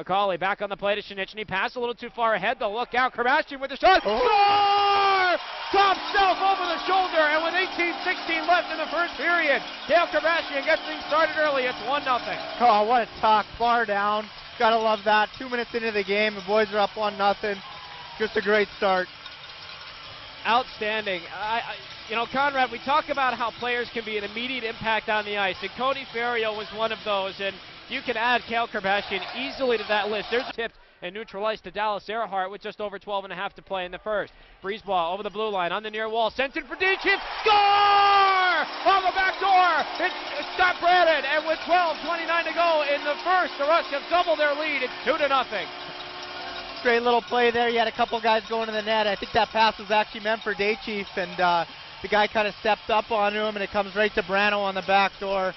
McCauley back on the play to Shinichny. Pass a little too far ahead, though. Look out. Kerbashian with the shot. Oh. Score! Top shelf over the shoulder, and with 18-16 left in the first period, Kale Kerbashian gets things started early. It's 1 0. Oh, what a talk. Far down. Gotta love that. Two minutes into the game, the boys are up 1 0. Just a great start. Outstanding. I, I, you know, Conrad, we talk about how players can be an immediate impact on the ice, and Cody Ferriero was one of those, and you can add Kale Kerbashian easily to that list. There's a tip and neutralized to Dallas Ehrhardt with just over 12 and a half to play in the first. Breeze ball over the blue line on the near wall. Sent in for Deachin. Score! On the back door. It's Scott Braden. And with 12.29 to go in the first, the Rush have doubled their lead. It's 2 to nothing. Great little play there. You had a couple guys going to the net. I think that pass was actually meant for Daychief, and uh, the guy kind of stepped up onto him, and it comes right to Brano on the back door.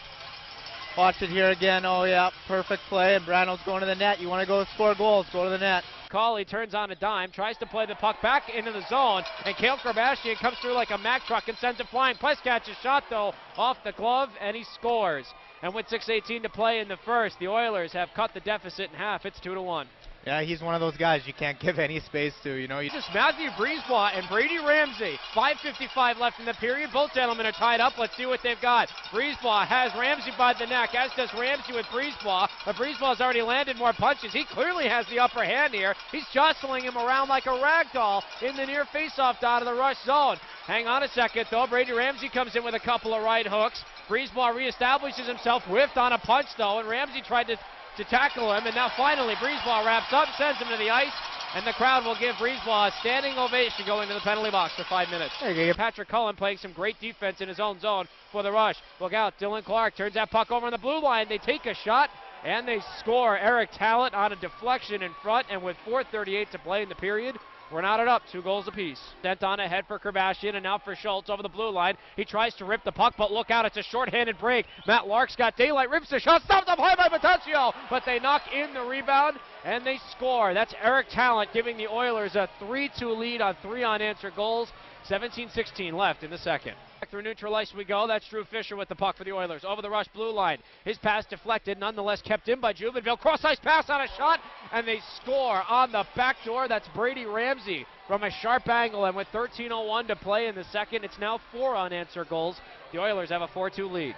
Watch it here again. Oh, yeah, perfect play. And Brano's going to the net. You want to go score goals, go to the net. Cauley turns on a dime, tries to play the puck back into the zone, and Kale Kerbashian comes through like a Mack truck and sends it flying. Plus catches a shot, though, off the glove, and he scores. And with 6.18 to play in the first, the Oilers have cut the deficit in half. It's 2 to 1. Yeah, he's one of those guys you can't give any space to. You know, this is Matthew Brisebois and Brady Ramsey. 5:55 left in the period. Both gentlemen are tied up. Let's see what they've got. Brisebois has Ramsey by the neck, as does Ramsey with Brisebois. But has already landed more punches. He clearly has the upper hand here. He's jostling him around like a rag doll in the near faceoff dot of the rush zone. Hang on a second, though. Brady Ramsey comes in with a couple of right hooks. Brisebois reestablishes himself, whiffed on a punch, though, and Ramsey tried to to tackle him. And now finally, Brisebois wraps up, sends him to the ice, and the crowd will give Brisebois a standing ovation going to the penalty box for five minutes. Patrick Cullen playing some great defense in his own zone for the rush. Look out, Dylan Clark turns that puck over on the blue line. They take a shot. And they score. Eric Talent on a deflection in front, and with 4:38 to play in the period, we're not knotted up, two goals apiece. Sent on ahead for Kerbashian and now for Schultz over the blue line. He tries to rip the puck, but look out, it's a shorthanded break. Matt Lark's got daylight, rips the shot, stopped up high by Bottaccio, but they knock in the rebound and they score. That's Eric Talent giving the Oilers a 3-2 lead on three unanswered goals. 17-16 left in the second. Through neutral ice we go. That's Drew Fisher with the puck for the Oilers. Over the rush blue line. His pass deflected, nonetheless kept in by Jubenville. Cross ice pass on a shot, and they score on the back door. That's Brady Ramsey from a sharp angle. And with 13.01 to play in the second, it's now four unanswered goals. The Oilers have a 4 2 lead.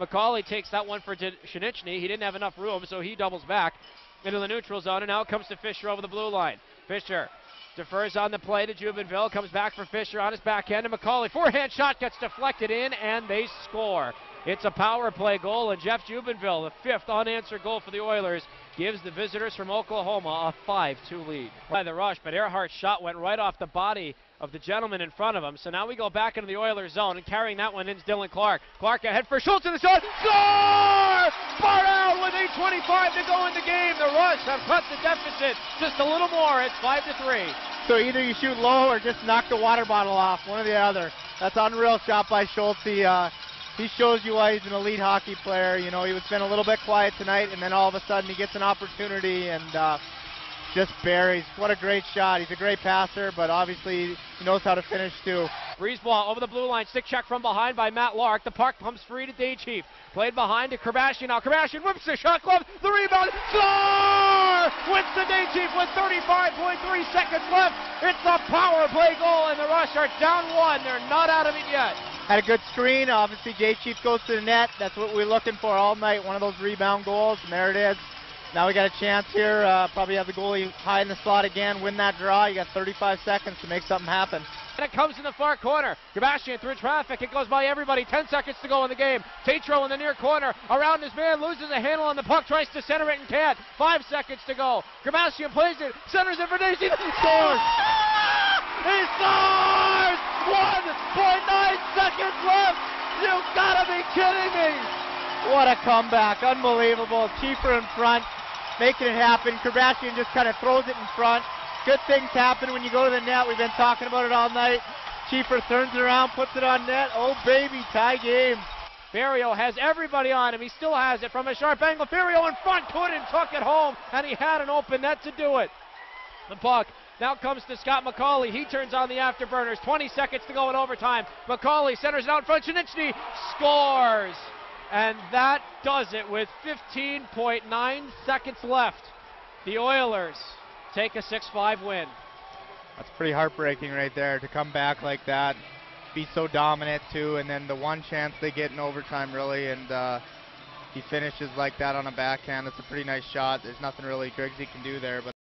McCauley takes that one for Shinichny. He didn't have enough room, so he doubles back into the neutral zone, and now it comes to Fisher over the blue line. Fisher Defers on the play to Jubenville. Comes back for Fisher on his backhand to McCauley. Forehand shot gets deflected in, and they score. It's a power play goal, and Jeff Jubenville, the fifth unanswered goal for the Oilers, gives the visitors from Oklahoma a 5-2 lead. By the rush, but Ehrhardt's shot went right off the body of the gentleman in front of him. So now we go back into the Oilers zone, and carrying that one in is Dylan Clark. Clark ahead for Schultz in the shot. Score! Out with 8.25 to go in the game. The Rush have cut the deficit just a little more. It's 5 to 3. So either you shoot low or just knock the water bottle off, one or the other. That's unreal shot by Schultz. He, uh, he shows you why he's an elite hockey player. You know, he was been a little bit quiet tonight, and then all of a sudden he gets an opportunity and uh, just buries. What a great shot. He's a great passer, but obviously he knows how to finish too. Brisebois over the blue line, stick check from behind by Matt Lark. The puck pumps free to Day Chief. Played behind to Kerbashian. Now Kerbashian whips the shot glove. The rebound. Score! Wins the Day Chief with 35.3 seconds left. It's a power play goal, and the Rush are down one. They're not out of it yet. Had a good screen. Obviously, Day Chief goes to the net. That's what we're looking for all night. One of those rebound goals, and there it is. Now we got a chance here. Uh, probably have the goalie high in the slot again, win that draw. You got 35 seconds to make something happen. And it comes in the far corner. Kerbashian through traffic. It goes by everybody. 10 seconds to go in the game. Tatro in the near corner. Around his man. Loses a handle on the puck. Tries to center it and can't. Five seconds to go. Kerbashian plays it. Centers it for Daisy. Scores. He scores! 1.9 seconds left. You gotta be kidding me. What a comeback. Unbelievable. Keeper in front. Making it happen. Kerbashian just kind of throws it in front. Good things happen when you go to the net. We've been talking about it all night. Keeper turns it around, puts it on net. Oh, baby, tie game. Ferriero has everybody on him. He still has it from a sharp angle. Ferriero in front, couldn't tuck it home, and he had an open net to do it. The puck now comes to Scott McCauley. He turns on the afterburners. 20 seconds to go in overtime. McCauley centers it out in front. Shinichny scores. And that does it with 15.9 seconds left. The Oilers take a 6-5 win. That's pretty heartbreaking right there to come back like that, be so dominant too, and then the one chance they get in overtime really, and uh, he finishes like that on a backhand. It's a pretty nice shot. There's nothing really Grigsby can do there, but.